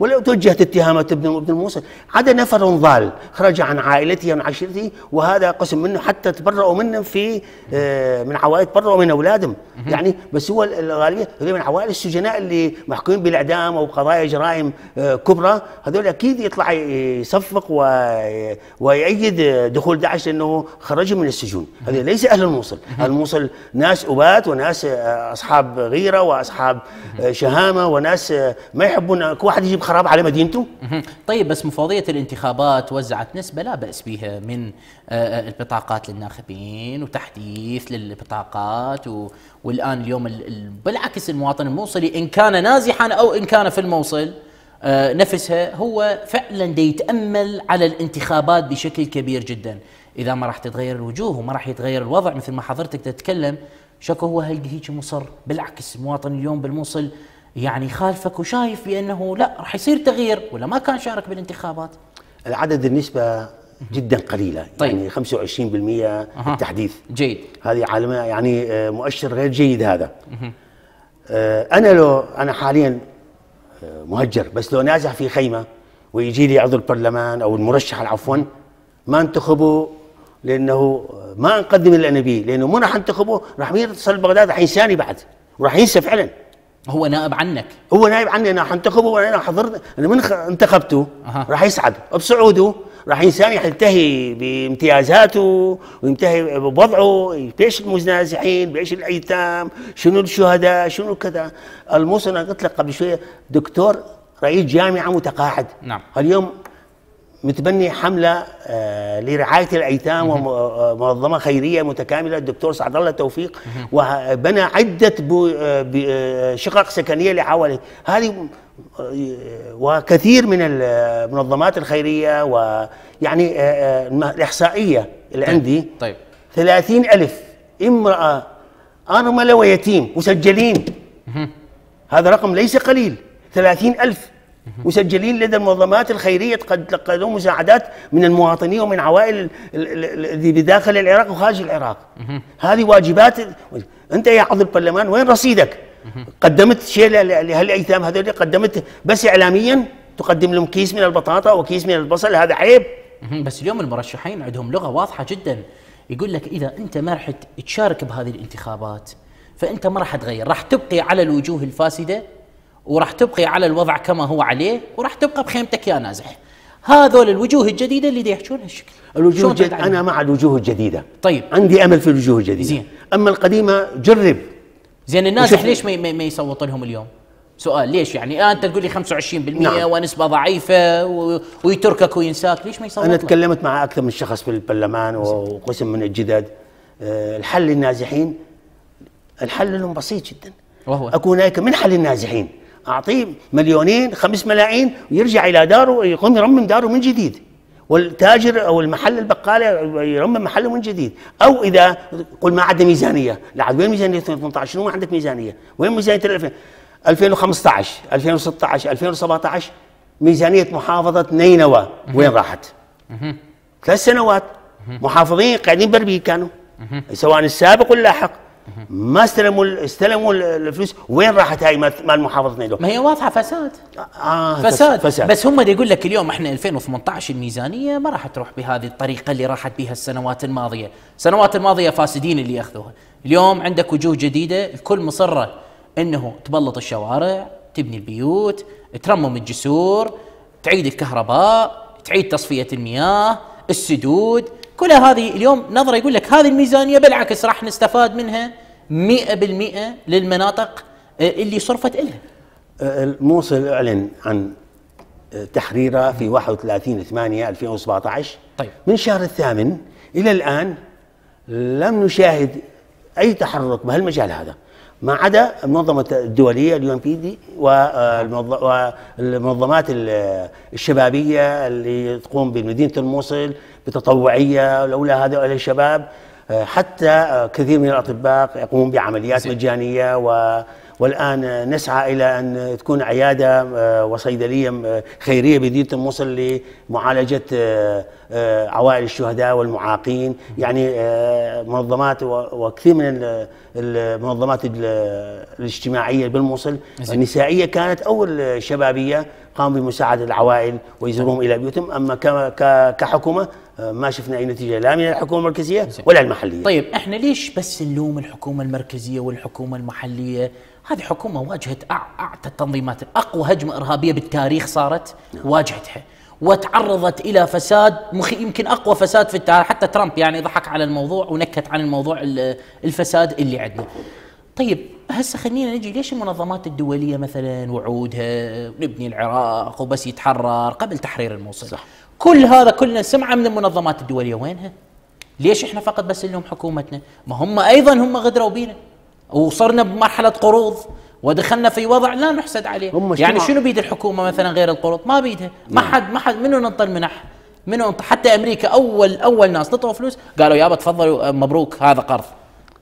S2: ولو توجهت اتهامات ابن ابن الموصل عدا نفر ضال خرج عن عائلته وعن عشيرته وهذا قسم منه حتى تبرؤوا منه في آه، من عوائد تبرؤوا من أولادهم. يعني بس هو الغالبية هذول من عوائل السجناء اللي محكومين بالإعدام أو قضايا جرائم آه، كبرى. هذول أكيد يطلع يصفق ويأيد دخول داعش لأنه خرجوا من السجون. هذول ليس أهل الموصل. أهل الموصل ناس ابات وناس آه، أصحاب غيرة وأصحاب شهامة وناس ما يحبون كل واحد يجيب خراب على مدينته؟
S1: طيب بس مفوضيه الانتخابات وزعت نسبة لا بأس بها من البطاقات للناخبين وتحديث للبطاقات و والآن اليوم بالعكس المواطن الموصلي إن كان نازحا أو إن كان في الموصل آه، نفسها هو فعلا دي يتأمل على الانتخابات بشكل كبير جدا. إذا ما راح تتغير الوجوه وما راح يتغير الوضع مثل ما حضرتك تتكلم شكو هو هيك مصر؟ بالعكس المواطن اليوم بالموصل يعني خالفك وشايف بأنه لا راح يصير تغيير ولا ما كان شارك بالانتخابات؟
S2: العدد النسبة جدا قليلة. طيب. يعني 25% أه. التحديث.
S1: جيد.
S2: هذه عالمه يعني آه، مؤشر غير جيد هذا. أه. أنا لو أنا حاليا آه، مهجر بس لو نازح في خيمة ويجي لي عضو البرلمان أو المرشح عفوا ما انتخبه لأنه ما نقدم الا نبي لأنه مو راح أنتخبه راح يتصل بغداد راح ينساني بعد وراح ينسى فعلا.
S1: هو نائب عنك.
S2: هو نائب عني أنا حنتخبه وأنا حضرت أنا من انتخبته أه. راح يسعد بصعوده راح إنسان ينتهي بامتيازاته وينتهي بوضعه بيش المنازحين بيش الأيتام شنو الشهداء شنو كذا. الموصل أنا قلت لك قبل شوية دكتور رئيس جامعة متقاعد.
S1: نعم.
S2: اليوم متبني حملة آه لرعاية الأيتام ومنظمة خيرية متكاملة. الدكتور سعد الله توفيق وبنى عدة آه، آه، شقق سكنية لحوالي هذه وكثير من المنظمات الخيرية ويعني الإحصائية اللي طيب. عندي
S1: طيب.
S2: ثلاثين ألف امرأة أرملة ويتيم مسجلين. هذا رقم ليس قليل. ثلاثين ألف مسجلين لدى المنظمات الخيرية قد تلقوا مساعدات من المواطنين ومن عوائل اللي بداخل العراق وخارج العراق. هذه واجبات أنت يا عضو البرلمان وين رصيدك؟ قدمت شيء لهالايتام هذول؟ قدمت بس اعلاميا تقدم لهم كيس من البطاطا وكيس من البصل هذا عيب.
S1: بس اليوم المرشحين عندهم لغة واضحة جدا. يقول لك إذا أنت ما راح تشارك بهذه الانتخابات فأنت ما راح تغير راح تبقي على الوجوه الفاسدة وراح تبقي على الوضع كما هو عليه وراح تبقى بخيمتك يا نازح. هذول الوجوه الجديدة اللي يحجون هالشكل.
S2: الوجوه الجديدة أنا مع الوجوه الجديدة.
S1: طيب.
S2: عندي أمل في الوجوه الجديدة. زين. أما القديمة جرب.
S1: زين الناس ليش ما, ما يصوت لهم اليوم؟ سؤال ليش يعني؟ آه أنت تقول لي 25% نعم. ونسبة ضعيفة ويتركك وينساك ليش ما يصوت
S2: أنا تكلمت مع أكثر من شخص في البرلمان وقسم من الجدد. آه الحل للنازحين الحل لهم بسيط جدا.
S1: وهو؟
S2: اكون هيك من حل النازحين أعطيه مليونين خمس ملايين ويرجع إلى داره يقوم يرمم داره من جديد. والتاجر أو المحل البقالة يرمم محله من جديد. أو إذا قل ما عنده ميزانية. لا وين ميزانية 2018 شنو ما عندك ميزانية؟ وين ميزانية 2015 2016 2017 ميزانية محافظة نينوى. وين راحت؟ ثلاث سنوات. محافظين قاعدين بربي كانوا. سواء السابق واللاحق ما استلموا استلموا الفلوس. وين راحت هاي مال محافظة نيلو
S1: ما هي واضحة فساد.
S2: آه
S1: فساد. فساد. بس هم يقول لك اليوم إحنا 2018 الميزانية ما راح تروح بهذه الطريقة اللي راحت بها السنوات الماضية. السنوات الماضية فاسدين اللي يأخذوها. اليوم عندك وجوه جديدة الكل مصرة إنه تبلط الشوارع تبني البيوت ترمم الجسور تعيد الكهرباء تعيد تصفية المياه السدود. كل هذه اليوم نظرة يقول لك هذه الميزانية بالعكس راح نستفاد منها 100% للمناطق آه، اللي صرفت لها
S2: آه، الموصل أعلن عن آه، تحريره في 31 8 2017
S1: طيب.
S2: من شهر الثامن إلى الآن لم نشاهد أي تحرك بهالمجال هذا. ما عدا المنظمة الدولية اليو إم بي دي والمنظمات الشبابية اللي تقوم بمدينة الموصل بتطوعية لولا هذول الشباب حتى كثير من الأطباء يقومون بعمليات مجانية و والآن نسعى إلى أن تكون عيادة آه، وصيدلية خيرية بمدينه الموصل لمعالجة عوائل الشهداء والمعاقين يعني منظمات وكثير من المنظمات ال- الاجتماعية بالموصل
S1: زين.
S2: النسائية كانت أول شبابية قاموا بمساعدة العوائل ويزورهم إلى بيوتهم أما ك- ك- كحكومة آه، ما شفنا أي نتيجة لا من الحكومة
S1: المركزية.
S2: ولا المحلية
S1: طيب إحنا ليش بس نلوم الحكومة المركزية والحكومة المحلية؟ هذه حكومة واجهت اعتى التنظيمات أقوى هجمة إرهابية بالتاريخ صارت واجهتها وتعرضت إلى فساد مخ يمكن أقوى فساد في التاريخ حتى ترامب يعني ضحك على الموضوع ونكت عن الموضوع ال- الفساد اللي عندنا. طيب هسه خلينا نجي ليش المنظمات الدولية مثلا وعودها نبني العراق وبس يتحرر قبل تحرير الموصل
S2: صح.
S1: كل هذا كلنا سمعة من المنظمات الدولية. وينها؟ ليش إحنا فقط بس نلوم حكومتنا؟ ما هم أيضا هم غدروا بينا. وصرنا بمرحلة قروض ودخلنا في وضع لا نحسد عليه.
S2: هم
S1: يعني شنو بيد الحكومة مثلا غير القروض؟ ما بيدها. ما حد ما حد منو ننطى المنح منو حتى أمريكا اول أول ناس نطوا فلوس قالوا يابا تفضلوا آه، مبروك هذا قرض.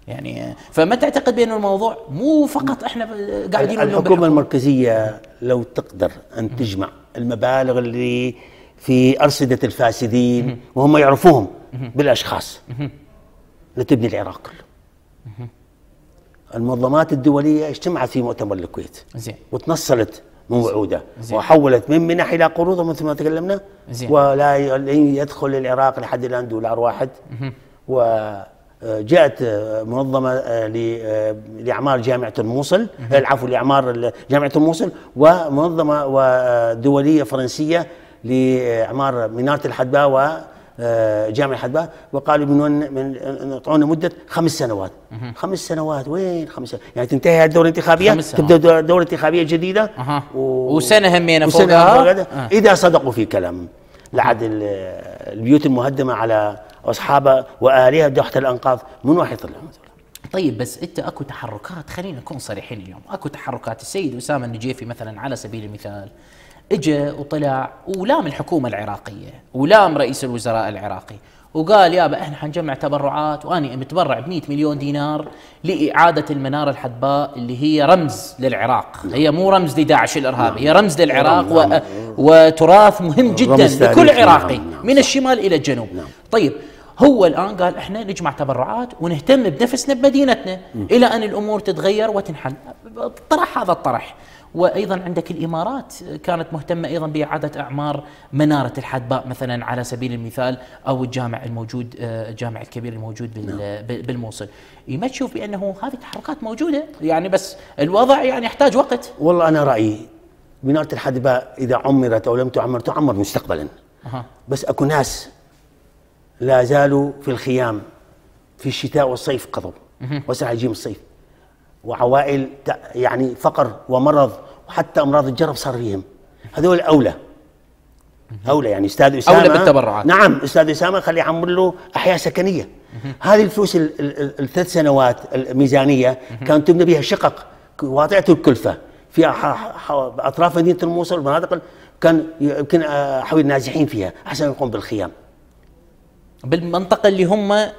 S1: يعني آه، فما تعتقد بأن الموضوع مو فقط إحنا ب- قاعدين الحكومة.
S2: المركزية لو تقدر أن تجمع المبالغ اللي في أرصدة الفاسدين وهم يعرفوهم بالأشخاص. لتبني العراق كله. المنظمات الدولية اجتمعت في مؤتمر الكويت
S1: زين.
S2: وتنصلت من وعودها
S1: زين.
S2: وحولت من منح إلى قروض مثل ما تكلمنا.
S1: زين.
S2: ولا يدخل العراق لحد الآن دولار واحد. وجاءت منظمة آه، ل- آه، لاعمار جامعة الموصل. العفو لأعمار ال- جامعة الموصل. ومنظمة ودوليه فرنسية لاعمار منارة الحدباء و آه، الحدباء وقالوا من ون- من يعطونا مدة خمس سنوات خمس سنوات وين خمس سنوات يعني تنتهي الدورة الانتخابية
S1: خمس سنوات.
S2: تبدا دور- دورة انتخابية
S1: جديدة.
S2: و-
S1: وسنة
S2: وسنة
S1: فوقها.
S2: فوق.
S1: آه.
S2: إذا صدقوا في كلام لعد ال- البيوت المهدمة على أصحابها وأهلها تحت الأنقاض من واحد يطلعهم
S1: طيب بس أنت أكو تحركات خلينا نكون صريحين اليوم أكو تحركات السيد أسامة النجيفي مثلا على سبيل المثال اجى وطلع ولام الحكومة العراقية ولام رئيس الوزراء العراقي وقال يابا إحنا حنجمع تبرعات وأني متبرع ب 100 مليون دينار لإعادة المناره الحدباء اللي هي رمز للعراق هي مو رمز لداعش الإرهابي هي رمز للعراق
S2: نعم، نعم.
S1: و... وتراث مهم جدا لكل عراقي
S2: نعم، نعم،
S1: من. الشمال إلى الجنوب
S2: نعم.
S1: طيب هو الآن قال إحنا نجمع تبرعات ونهتم بنفسنا بمدينتنا إلى أن الأمور تتغير وتنحل طرح هذا الطرح وأيضا عندك الإمارات كانت مهتمة أيضا بإعادة أعمار منارة الحدباء مثلا على سبيل المثال أو الجامع الموجود آه، الجامع الكبير الموجود ب- بالموصل. ما تشوف بأنه هذه تحركات موجودة؟ يعني بس الوضع يعني يحتاج وقت.
S2: والله أنا رأيي منارة الحدباء إذا عمرت أو لم تعمر تعمر مستقبلا.
S1: أها.
S2: بس أكو ناس لا زالوا في الخيام في الشتاء والصيف قضوا. وسع يجيهم الصيف. وعوائل يعني فقر ومرض وحتى أمراض الجرب صار فيهم. هذول أولى. أولى يعني أستاذ أسامة.
S1: أولى بالتبرعات.
S2: نعم أستاذ أسامة خليه يعمر له أحياء سكنية. هذه الفلوس ال- ال- ال- الثلاث سنوات الميزانية كانت تبنى بها شقق واطئه الكلفة. في أطراف مدينة الموصل والمناطق ال- كان يمكن آه، حوي النازحين فيها أحسن يقوم بالخيام.
S1: بالمنطقة اللي هم آه،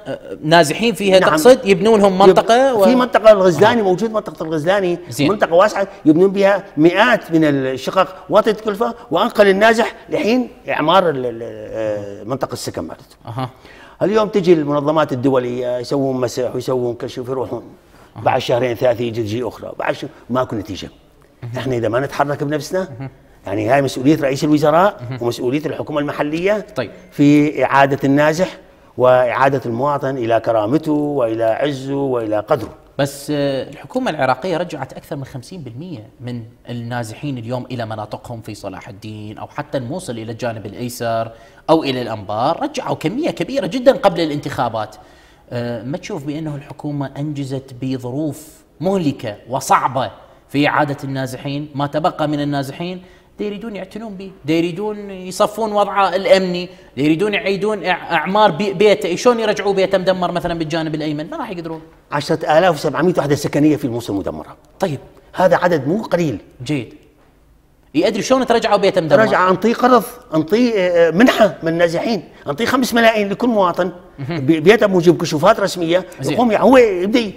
S1: نازحين فيها
S2: نعم.
S1: تقصد يبنون لهم منطقة
S2: و... في منطقة الغزلاني موجود منطقة الغزلاني
S1: زين.
S2: منطقة واسعة يبنون بها مئات من الشقق واطئه كلفة وأنقل النازح لحين إعمار آه، منطقة السكن مالته.
S1: أها.
S2: اليوم تجي المنظمات الدولية يسوون مسح ويسوون كشف يروحون. بعد شهرين ثلاثة يجي تجي أخرى. بعد شهر ماكو نتيجة. إحنا إذا ما نتحرك بنفسنا يعني هاي مسؤولية رئيس الوزراء ومسؤولية الحكومة المحلية
S1: طيب.
S2: في إعادة النازح وإعادة المواطن إلى كرامته وإلى عزه وإلى قدره.
S1: بس الحكومة العراقية رجعت أكثر من 50% من النازحين اليوم إلى مناطقهم في صلاح الدين أو حتى الموصل إلى الجانب الأيسر أو إلى الأنبار. رجعوا كمية كبيرة جدا قبل الانتخابات. آه، ما تشوف بأنه الحكومة أنجزت بظروف مهلكة وصعبة في إعادة النازحين؟ ما تبقى من النازحين يريدون يعتنون به. يريدون يصفون وضعه الأمني. دا يريدون يعيدون بي- بيته. شلون يرجعوا بيته مدمر مثلا بالجانب الأيمن؟ ما راح يقدرون.
S2: 10700 وحده سكنية في الموصل مدمرة.
S1: طيب.
S2: هذا عدد مو قليل.
S1: جيد. يدري شلون ترجعوا بيته مدمر؟
S2: رجع أنطيه قرض أنطيه آه، منحة من النازحين. أنطيه خمس ملايين لكل مواطن. بي- بيته موجب كشوفات
S1: رسمية.
S2: يقوم هو يبدا ي-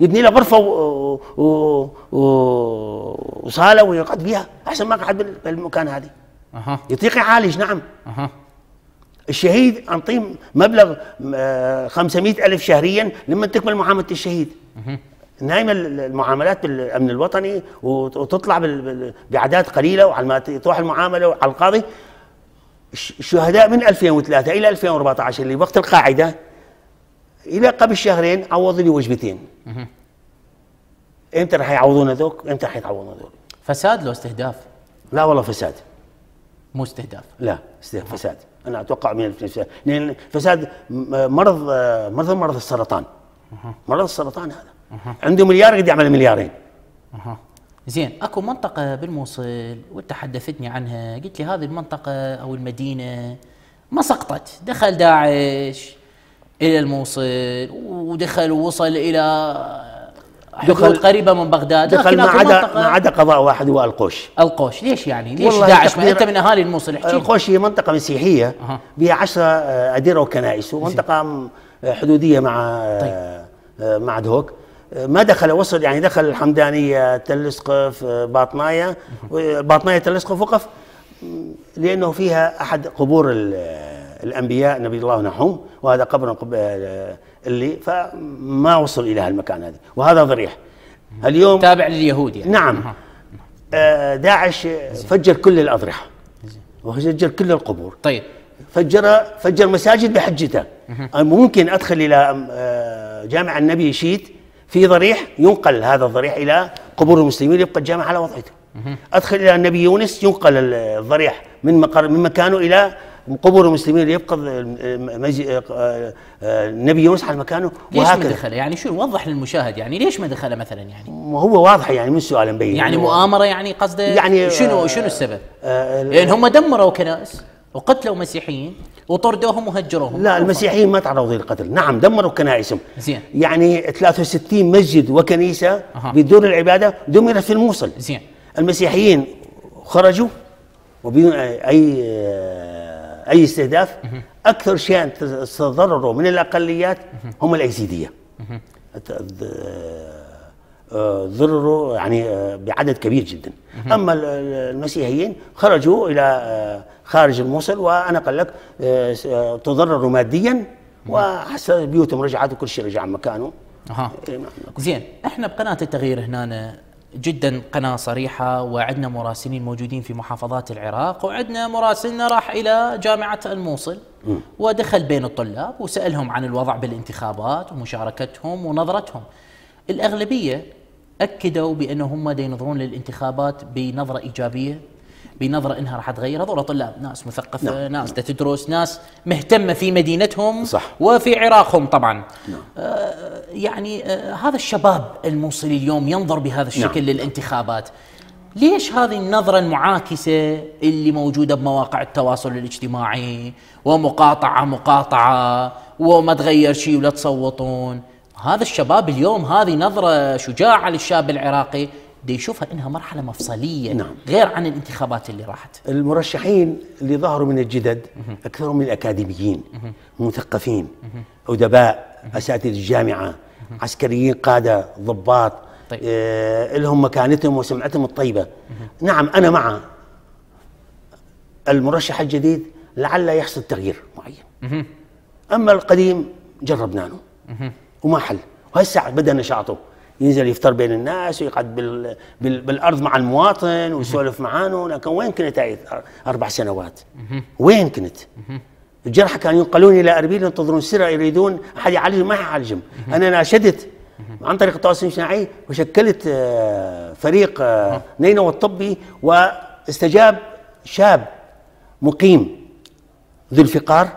S2: يبني له غرفه و- و- و- وصالة ويقعد فيها أحسن ما قعد بال- بالمكان هذه.
S1: أها.
S2: يطيق يعالج نعم.
S1: أها.
S2: الشهيد انطيه مبلغ آه، 500 ألف شهريا لما تكمل معاملة الشهيد. نايمة المعاملات بالامن الوطني وت- وتطلع باعداد قليلة وعلى ما تروح المعاملة وعلى القاضي. الشهداء من 2003 إلى 2014 اللي وقت القاعدة إلى قبل شهرين عوضوا لي وجبتين. إمتى راح يعوضون ذوك؟ إمتى راح يتعوضون ذوك؟
S1: فساد لو استهداف؟
S2: لا والله فساد.
S1: مو استهداف.
S2: لا است- فساد. أنا أتوقع من الفساد لأن الفساد م- مرض مرض مرض السرطان. مرض السرطان هذا. عنده مليار قد يعمل مليارين.
S1: زين أكو منطقة بالموصل وانت حدثتني عنها قلت لي هذه المنطقة أو المدينة ما سقطت. دخل داعش إلى الموصل ودخل ووصل إلى حدود
S2: دخل-
S1: قريبة من بغداد
S2: دخل ما عدا ما عدا قضاء واحد هو القوش.
S1: القوش. ليش يعني؟ ليش داعش؟ ما أنت من اهالي الموصل احكي.
S2: القوش هي منطقة مسيحية. بها عشرة آه، أديرة وكنائس ومنطقة حدودية مع
S1: طيب.
S2: آه، مع دهوك. ما دخل وصل يعني دخل الحمدانية تل اسقف آه، باطناية باطناية تل اسقف وقف م، لأنه فيها أحد قبور ال- الأنبياء نبي الله نحوم وهذا قبر قب- اللي فما وصل إلى هالمكان هذا وهذا ضريح. اليوم
S1: تابع لليهود يعني.
S2: نعم. آه، داعش فجر كل الأضرحة وفجر كل القبور.
S1: طيب.
S2: فجر فجر مساجد بحجته. ممكن أدخل إلى آه، جامع النبي شيت في ضريح ينقل هذا الضريح إلى قبور المسلمين يبقى الجامع على وضعته. أدخل إلى النبي يونس ينقل ال- الضريح من مقر من مكانه إلى قبور المسلمين يبقى ال- مز- آه، آه، النبي يونس على مكانه
S1: ليش ما
S2: وهكذا.
S1: دخله يعني شو وضح للمشاهد يعني ليش ما دخله مثلا يعني؟
S2: هو واضح يعني من سؤال مبين
S1: يعني
S2: هو-
S1: مؤامرة يعني قصده؟
S2: يعني،
S1: شنو
S2: آه،
S1: شنو السبب؟
S2: آه،
S1: لأن هم دمروا كنائس. وقتلوا مسيحيين وطردوهم وهجروهم.
S2: لا المسيحيين ما تعرضوا للقتل نعم دمروا كنائسهم.
S1: زين.
S2: يعني 63 مسجد وكنيسة
S1: أها.
S2: بدون العبادة دمرت في الموصل.
S1: زين.
S2: المسيحيين خرجوا وبدون أي أي استهداف. أكثر شيء تضرروا من الأقليات هم الايزيديه ضرروا يعني آه، بعدد كبير جدا. أما ال- ال- المسيحيين خرجوا إلى آه، خارج الموصل وأنا قال لك آه، تضرروا ماديا وحتى بيوتهم رجعت وكل شيء رجع مكانه.
S1: أها.
S2: إيه،.
S1: زين إحنا بقناة التغيير هنا جدا قناة صريحة وعندنا مراسلين موجودين في محافظات العراق وعندنا مراسلنا راح إلى جامعة الموصل ودخل بين الطلاب وسألهم عن الوضع بالانتخابات ومشاركتهم ونظرتهم. الأغلبية أكدوا بانه هم ينظرون للانتخابات بنظرة إيجابية بنظرة إنها راح تغير هذول طلاب ناس مثقفة
S2: نعم.
S1: ناس تدرس ناس مهتمة في مدينتهم
S2: صح.
S1: وفي عراقهم طبعا آه يعني آه هذا الشباب الموصلي اليوم ينظر بهذا الشكل
S2: نعم.
S1: للانتخابات ليش هذه النظرة المعاكسة اللي موجودة بمواقع التواصل الاجتماعي ومقاطعة مقاطعة وما تغير شيء ولا تصوتون هذا الشباب اليوم هذه نظرة شجاعة للشاب العراقي دي يشوفها إنها مرحلة مفصلية
S2: نعم.
S1: غير عن الانتخابات اللي راحت.
S2: المرشحين اللي ظهروا من الجدد أكثرهم من الأكاديميين مثقفين أدباء أساتذة الجامعة عسكريين قادة ضباط
S1: طيب.
S2: آه لهم مكانتهم وسمعتهم الطيبة. نعم أنا مع المرشح الجديد لعل يحصل تغيير معين. أما القديم جربنا له وما حل. وهسه بدأ نشاطه. ينزل يفطر بين الناس ويقعد بال... بال... بالأرض مع المواطن ويسولف معانه لكن وين كنت هاي أربع سنوات؟ وين كنت؟ الجرحى كانوا ينقلون إلى أربيل ينتظرون سرة يريدون أحد يعالجهم ما يعالجهم. أنا ناشدت عن طريق التواصل الاجتماعي وشكلت آه، فريق آه، نينوى الطبي واستجاب شاب مقيم ذو الفقار.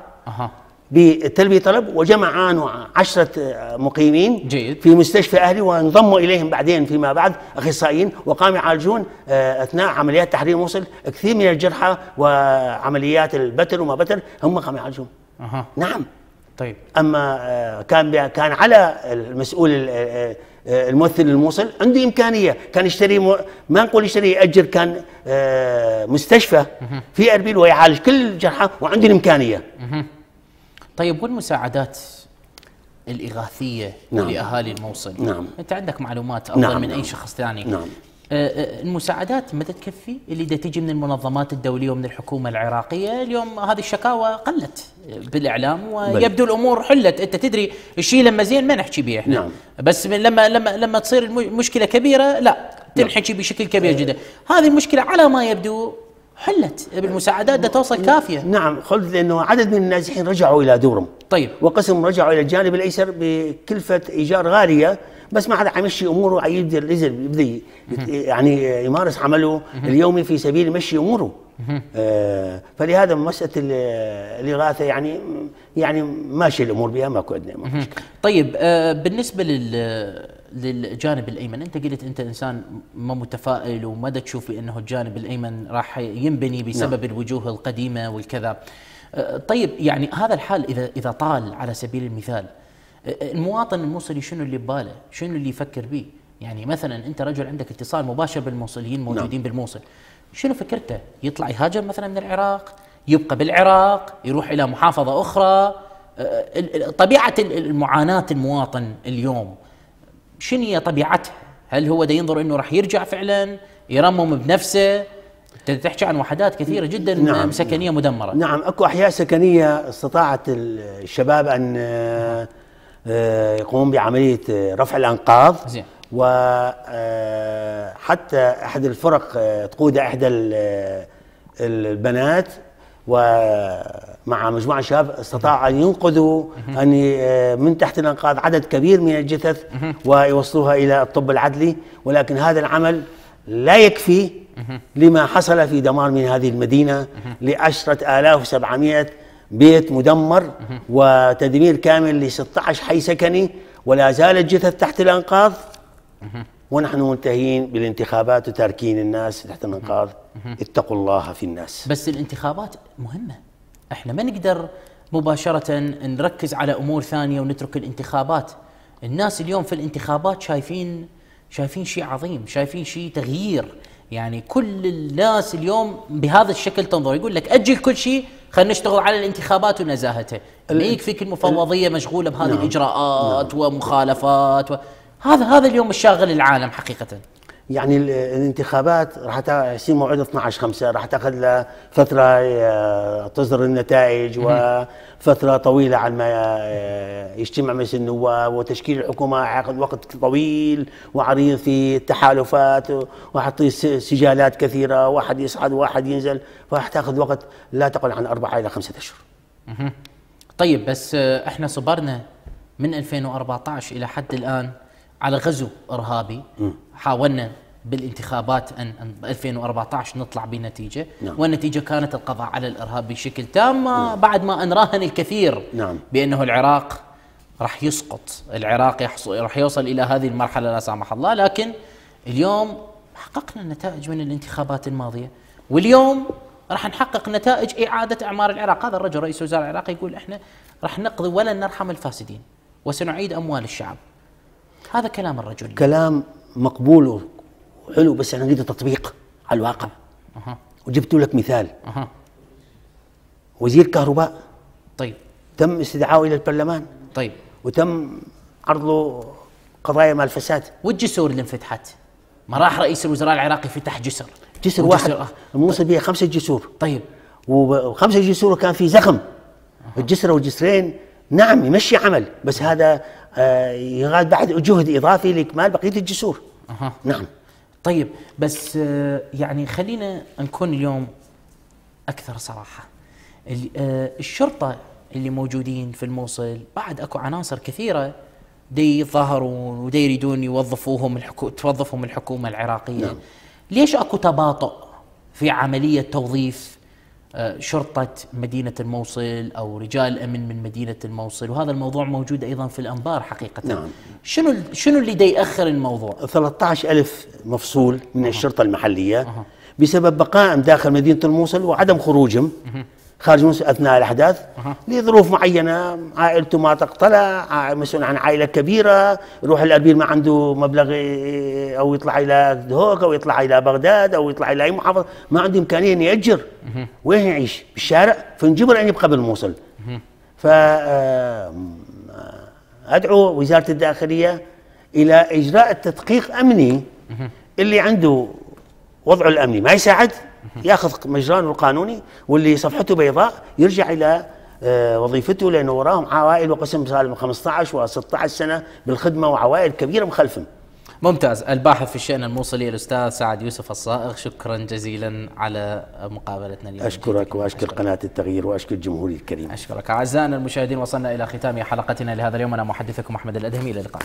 S2: بتلبية طلب وجمع عنه عشرة مقيمين
S1: جيد.
S2: في مستشفى أهلي وانضموا إليهم بعدين فيما بعد أخصائيين وقاموا يعالجون آه، أثناء عمليات تحرير موصل كثير من الجرحى وعمليات البتر وما بتر هم قاموا يعالجون.
S1: أها.
S2: نعم.
S1: طيب.
S2: أما آه، كان كان على المسؤول ال- آه، الممثل الموصل عنده إمكانية كان يشتري مو- ما نقول يشتري يأجر كان مستشفى في أربيل ويعالج كل الجرحى وعنده الإمكانية.
S1: طيب والمساعدات الإغاثية
S2: نعم.
S1: لأهالي الموصل
S2: نعم.
S1: أنت عندك معلومات أفضل
S2: نعم،
S1: من أي
S2: نعم.
S1: شخص ثاني
S2: نعم.
S1: آه، آه، المساعدات متى تكفي اللي دا تيجي من المنظمات الدولية ومن الحكومة العراقية اليوم هذه الشكاوى قلت بالإعلام ويبدو الأمور حلت أنت تدري الشيء لما زين ما نحكي به إحنا
S2: نعم.
S1: بس من لما لما لما تصير المشكلة كبيرة لا تنحكي بشكل كبير جدا هذه المشكلة على ما يبدو حلت بالمساعدات دا توصل كافية.
S2: نعم قلت لأنه عدد من النازحين رجعوا إلى دورهم.
S1: طيب.
S2: وقسم رجعوا إلى الجانب الأيسر بكلفة إيجار غالية بس ما حدا يمشي أموره عيد نزل يبدا يعني يمارس عمله اليومي في سبيل يمشي أموره. آه فلهذا مسألة ال- الإغاثة يعني يعني ماشي الأمور بها ماكو ما مشكلة.
S1: طيب آه بالنسبة لل للجانب الأيمن. أنت قلت أنت إنسان ما متفائل وما تشوف بانه الجانب الأيمن راح ينبني بسبب
S2: نعم.
S1: الوجوه القديمة والكذا. آه طيب يعني هذا الحال إذا إذا طال على سبيل المثال آه، المواطن الموصلي شنو اللي بباله؟ شنو اللي يفكر به يعني مثلا أنت رجل عندك اتصال مباشر بالموصليين موجودين بالموصل شنو فكرته؟ يطلع يهاجر مثلا من العراق يبقى بالعراق يروح إلى محافظة أخرى. ال- طبيعة المعاناة المواطن اليوم شنو هي طبيعتها؟ هل هو دا ينظر إنه راح يرجع فعلا يرمم بنفسه؟ انت تحكي عن وحدات كثيرة جدا
S2: نعم.
S1: سكنية مدمرة
S2: نعم أكو أحياء سكنية استطاعت الشباب أن آه، آه، يقومون بعملية آه، رفع الأنقاض
S1: زين.
S2: وحتى أحد الفرق تقود إحدى ال- البنات ومع مجموعة شباب استطاعوا أن ينقذوا ان آه، من تحت الانقاض عدد كبير من الجثث ويوصلوها إلى الطب العدلي ولكن هذا العمل لا يكفي لما حصل في دمار من هذه المدينة لعشرة آلاف وسبعمائة بيت مدمر وتدمير كامل ل 16 حي سكني ولا زالت جثث تحت الأنقاض. ونحن منتهين بالانتخابات وتاركين الناس تحت الانقاض اتقوا الله في الناس.
S1: بس الانتخابات مهمة. إحنا ما نقدر مباشرة نركز على أمور ثانية ونترك الانتخابات. الناس اليوم في الانتخابات شايفين شايفين شيء عظيم شايفين شيء تغيير. يعني كل الناس اليوم بهذا الشكل تنظر يقول لك أجل كل شيء خلينا نشتغل على الانتخابات ونزاهته. ما يكفيك المفوضيه مشغولة بهذه
S2: نعم.
S1: الإجراءات ومخالفات و... هذا هذا اليوم الشاغل العالم حقيقة.
S2: يعني ال- الانتخابات راح يصير موعد 12 5 راح تأخذ لها فترة آه، تصدر النتائج وفترة طويلة على ما آه، يجتمع مجلس النواب وتشكيل الحكومة ياخذ وقت طويل وعريض في التحالفات وحط سجالات كثيرة واحد يصعد وواحد ينزل فراح تأخذ وقت لا تقل عن أربعة إلى خمسة أشهر.
S1: طيب بس آه، إحنا صبرنا من 2014 إلى حد الآن. على غزو إرهابي حاولنا بالانتخابات ان أن ب 2014 نطلع بنتيجة
S2: نعم.
S1: والنتيجة كانت القضاء على الإرهاب بشكل تام نعم. بعد ما ان راهن الكثير
S2: نعم.
S1: بأنه العراق راح يسقط العراق راح يوصل إلى هذه المرحلة لا سامح الله لكن اليوم حققنا النتائج من الانتخابات الماضية واليوم راح نحقق نتائج إعادة أعمار العراق هذا الرجل رئيس وزراء العراق يقول إحنا راح نقضي ولن نرحم الفاسدين وسنعيد أموال الشعب هذا كلام الرجل.
S2: كلام مقبول وحلو بس أنا نريد تطبيق على الواقع.
S1: أها.
S2: وجبت لك مثال.
S1: أها.
S2: وزير كهرباء
S1: طيب.
S2: تم استدعائه إلى البرلمان.
S1: طيب.
S2: وتم عرض له قضايا مال الفساد.
S1: والجسور اللي انفتحت؟ ما راح رئيس الوزراء العراقي فتح جسر.
S2: جسر واحد.
S1: آه.
S2: الموصل بها خمسة جسور.
S1: طيب.
S2: وخمسة جسور كان في زخم. الجسر والجسرين نعم يمشي عمل بس هذا آه، يغاد بعد جهد إضافي لإكمال بقية الجسور
S1: أها.
S2: نعم
S1: طيب بس آه، يعني خلينا نكون اليوم أكثر صراحة آه، الشرطة اللي موجودين في الموصل بعد أكو عناصر كثيرة دي يتظاهرون ودي يريدون يوظفوهم الحكو... توظفهم الحكومة العراقية
S2: نعم.
S1: ليش أكو تباطؤ في عملية توظيف شرطة مدينة الموصل أو رجال امن من مدينة الموصل وهذا الموضوع موجود أيضا في الانبار حقيقة.
S2: نعم.
S1: شنو شنو اللي دا ياخر الموضوع
S2: 13 ألف مفصول من الشرطة المحلية بسبب بقائهم داخل مدينة الموصل وعدم خروجهم. خارج الموصل أثناء الأحداث. لظروف معينة؟ عائلته ما تقتلع مسؤول عن عائلة كبيرة يروح الأربيل ما عنده مبلغ إيه، أو يطلع إلى دهوك أو يطلع إلى بغداد أو يطلع إلى أي محافظة. ما عنده إمكانية أن يأجر. وين يعيش؟ بالشارع فنجبر أن يبقى بالموصل ف أدعو وزارة الداخلية إلى إجراء تدقيق أمني اللي عنده وضعه الأمني. ما يساعد؟ ياخذ مجرانه القانوني واللي صفحته بيضاء يرجع إلى آه، وظيفته لأنه وراهم عوائل وقسم من 15 و16 سنة بالخدمة وعوائل كبيرة مخلفهم.
S1: ممتاز. الباحث في الشأن الموصلي الأستاذ سعد يوسف الصائغ شكرا جزيلا على مقابلتنا اليوم.
S2: أشكرك وأشكر قناة التغيير وأشكر جمهوري الكريم.
S1: أشكرك. أعزائنا المشاهدين وصلنا إلى ختام حلقتنا لهذا اليوم. أنا محدثكم أحمد الأدهمي إلى اللقاء.